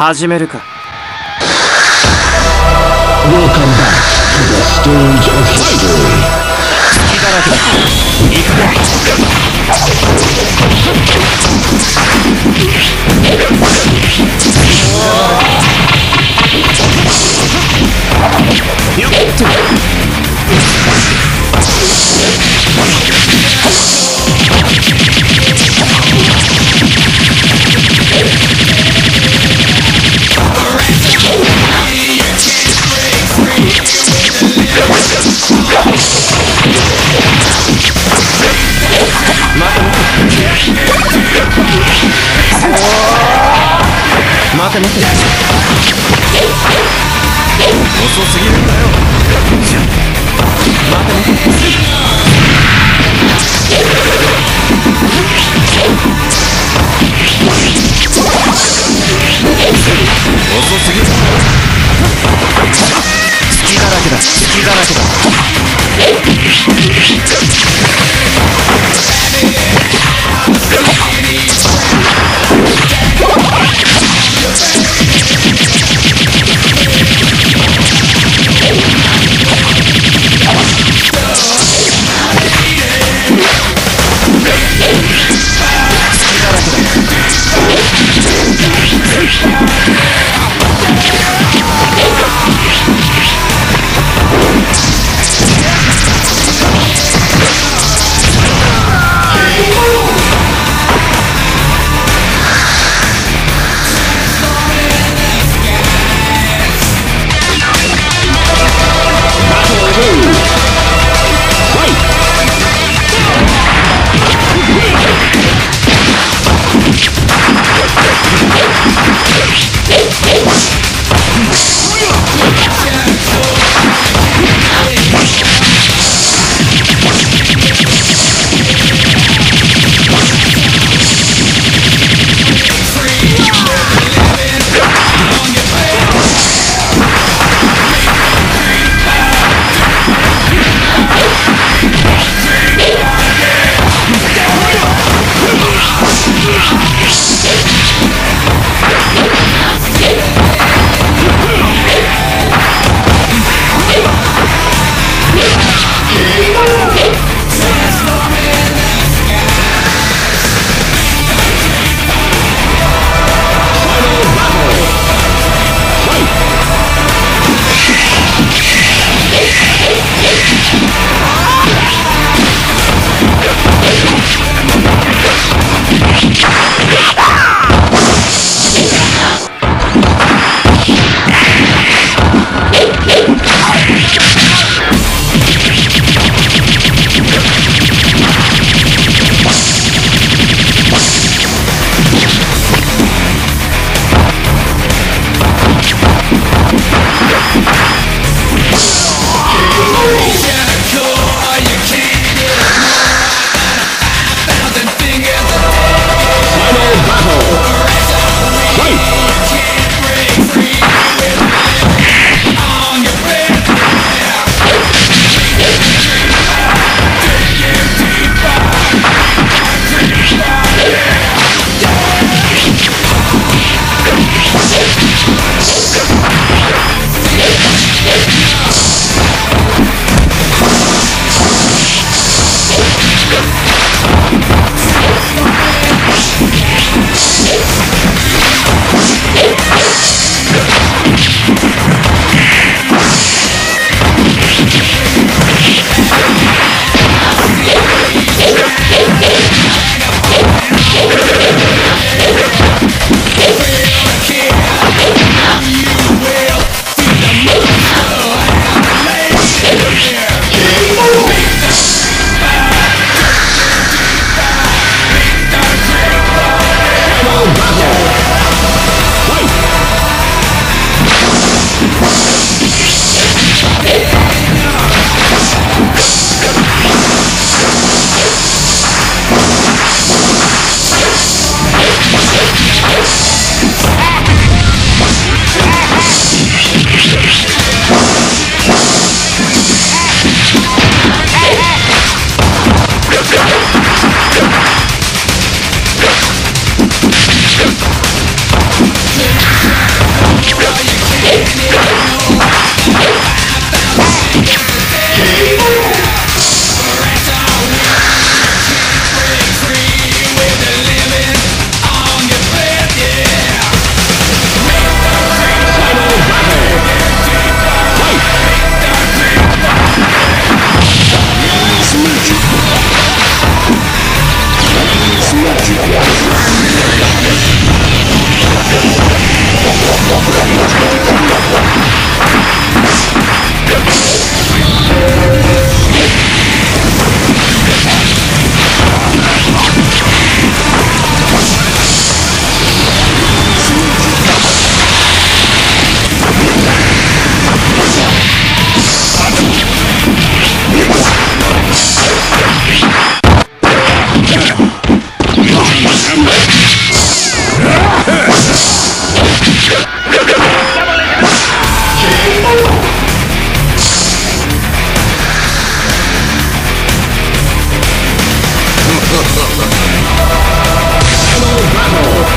始めるか Welcome back to the stage of history. 隙だらけだ待て待て遅すぎるんだよ。待て待て。遅すぎる。だらけだだらけだ Battle!